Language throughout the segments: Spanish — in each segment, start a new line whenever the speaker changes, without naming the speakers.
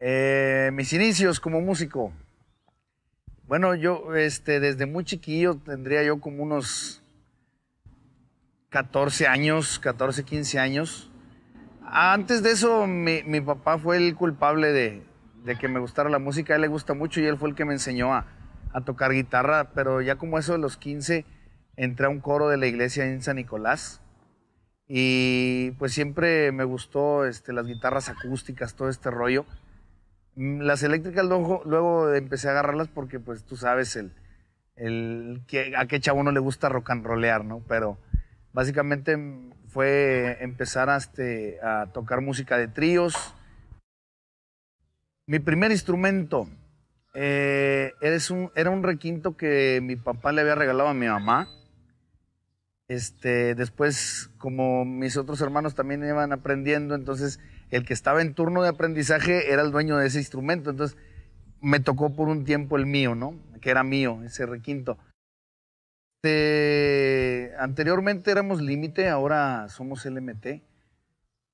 Eh, mis inicios como músico. Bueno, yo este, desde muy chiquillo tendría yo como unos 14 años, 14, 15 años. Antes de eso, mi, mi papá fue el culpable de, de, que me gustara la música. A él le gusta mucho y él fue el que me enseñó a, a tocar guitarra. Pero ya como eso de los 15, entré a un coro de la iglesia en San Nicolás. Y pues siempre me gustó este, las guitarras acústicas, todo este rollo. Mm, las eléctricas luego, luego empecé a agarrarlas porque pues tú sabes el, el que, a qué chavo no le gusta rock and rollear, ¿no? Pero básicamente fue empezar a, este, a tocar música de tríos. Mi primer instrumento eh, un, era un requinto que mi papá le había regalado a mi mamá. Este, después, como mis otros hermanos también iban aprendiendo, entonces el que estaba en turno de aprendizaje era el dueño de ese instrumento. Entonces me tocó por un tiempo el mío, ¿no? Que era mío, ese requinto. Este, anteriormente éramos límite, ahora somos LMT.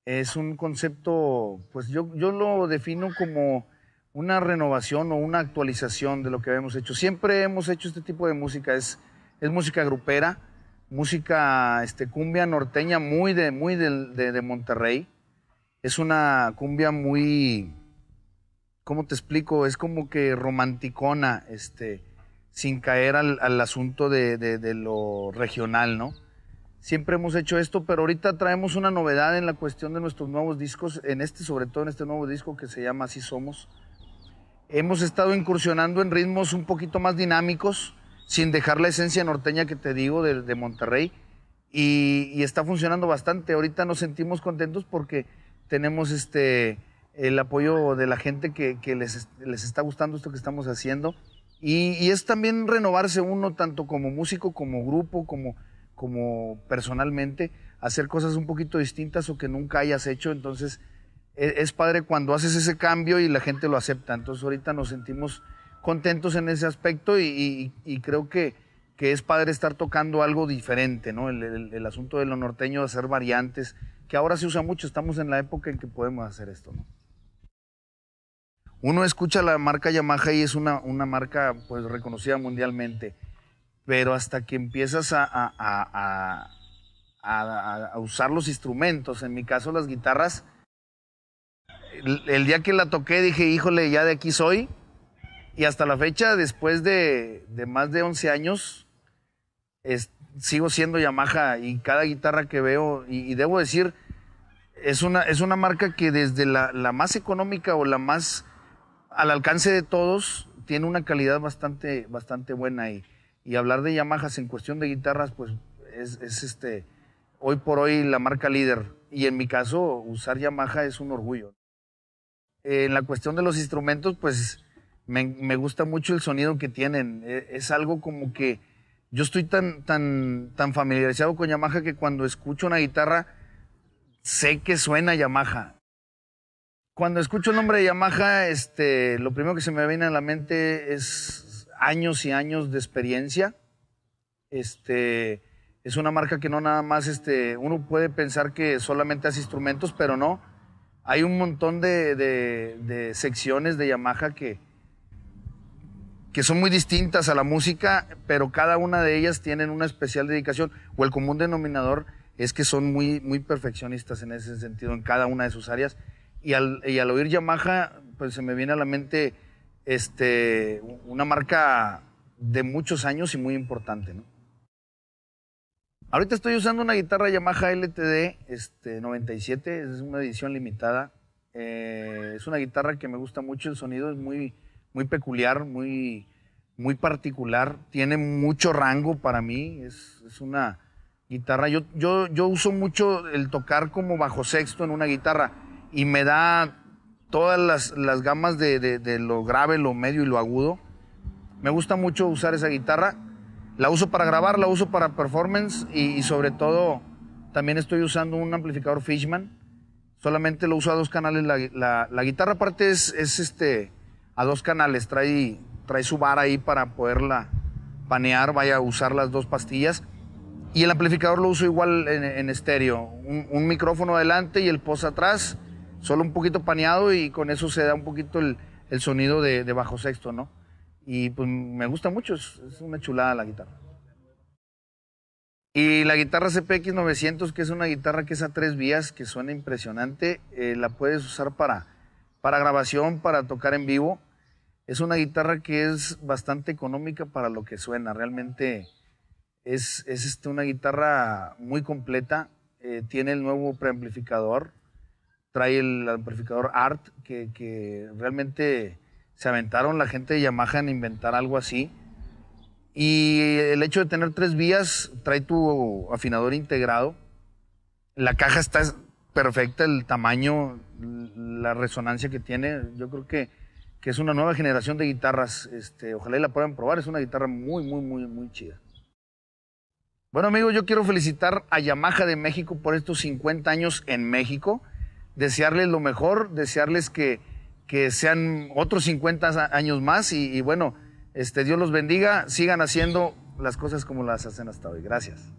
Es un concepto, pues yo, yo lo defino como una renovación o una actualización de lo que habíamos hecho. Siempre hemos hecho este tipo de música, es, es música grupera, música este, cumbia norteña muy de, muy de, de Monterrey. Es una cumbia muy, ¿cómo te explico? Es como que romanticona, este, sin caer al, asunto de, lo regional, ¿no? Siempre hemos hecho esto, pero ahorita traemos una novedad en la cuestión de nuestros nuevos discos, en este, sobre todo en este nuevo disco que se llama Así Somos. Hemos estado incursionando en ritmos un poquito más dinámicos, sin dejar la esencia norteña que te digo de, Monterrey, y, está funcionando bastante. Ahorita nos sentimos contentos porque tenemos este, el apoyo de la gente que, les, les está gustando esto que estamos haciendo y, es también renovarse uno tanto como músico, como grupo, como, como personalmente, hacer cosas un poquito distintas o que nunca hayas hecho. Entonces e, es, padre cuando haces ese cambio y la gente lo acepta. Entonces ahorita nos sentimos contentos en ese aspecto y, creo que, que, es padre estar tocando algo diferente, ¿no? El, el, asunto de lo norteño, de hacer variantes, que ahora se usa mucho, estamos en la época en que podemos hacer esto, ¿no? Uno escucha la marca Yamaha y es una, una marca pues reconocida mundialmente, pero hasta que empiezas a, a, a, usar los instrumentos, en mi caso las guitarras, el, día que la toqué dije, híjole, ya de aquí soy, y hasta la fecha, después de, de más de 11 años, sigo siendo Yamaha y cada guitarra que veo, y, debo decir, es una, es una marca que desde la, la más económica o la más al alcance de todos, tiene una calidad bastante, bastante buena y, y hablar de Yamaha en cuestión de guitarras, pues es, este, hoy por hoy la marca líder. Y en mi caso, usar Yamaha es un orgullo. en la cuestión de los instrumentos, pues me, gusta mucho el sonido que tienen. E, es algo como que yo estoy tan, tan, tan familiarizado con Yamaha que cuando escucho una guitarra sé que suena Yamaha. Cuando escucho el nombre de Yamaha, este, lo primero que se me viene a la mente es años y años de experiencia. Este, es una marca que no nada más, este, uno puede pensar que solamente hace instrumentos, pero no. Hay un montón de, de, secciones de Yamaha que, que son muy distintas a la música, pero cada una de ellas tienen una especial dedicación, o el común denominador es que son muy, muy perfeccionistas en ese sentido, en cada una de sus áreas. Y al, y al oír Yamaha, pues se me viene a la mente este, una marca de muchos años y muy importante, ¿no? Ahorita estoy usando una guitarra Yamaha LTD este, 97, es una edición limitada. Eh, es una guitarra que me gusta mucho, el sonido es muy, muy peculiar, muy, muy particular, tiene mucho rango para mí, es, es una guitarra. Yo, yo, yo uso mucho el tocar como bajo sexto en una guitarra y me da todas las, las gamas de, de, lo grave, lo medio y lo agudo. Me gusta mucho usar esa guitarra. La uso para grabar, la uso para performance y, sobre todo también estoy usando un amplificador Fishman. Solamente lo uso a dos canales. La, la, guitarra aparte es, este, a dos canales. Trae, trae su vara ahí para poderla panear, vaya a usar las dos pastillas. Y el amplificador lo uso igual en, en estéreo. Un, micrófono adelante y el post atrás solo un poquito paneado y con eso se da un poquito el, sonido de, bajo sexto, ¿no? Y pues me gusta mucho, es, una chulada la guitarra. Y la guitarra CPX 900, que es una guitarra que es a tres vías, que suena impresionante, eh, la puedes usar para, para grabación, para tocar en vivo. Es una guitarra que es bastante económica para lo que suena, realmente es, es este, una guitarra muy completa, eh, tiene el nuevo preamplificador, trae el amplificador ART, que, realmente se aventaron la gente de Yamaha en inventar algo así. Y el hecho de tener tres vías, trae tu afinador integrado. La caja está perfecta, el tamaño, la resonancia que tiene. Yo creo que, que es una nueva generación de guitarras. Este, ojalá y la puedan probar. Es una guitarra muy, muy, muy, muy chida. Bueno amigos, yo quiero felicitar a Yamaha de México por estos 50 años en México, desearles lo mejor, desearles que, que sean otros 50 años más y, bueno, este, Dios los bendiga, sigan haciendo las cosas como las hacen hasta hoy. Gracias.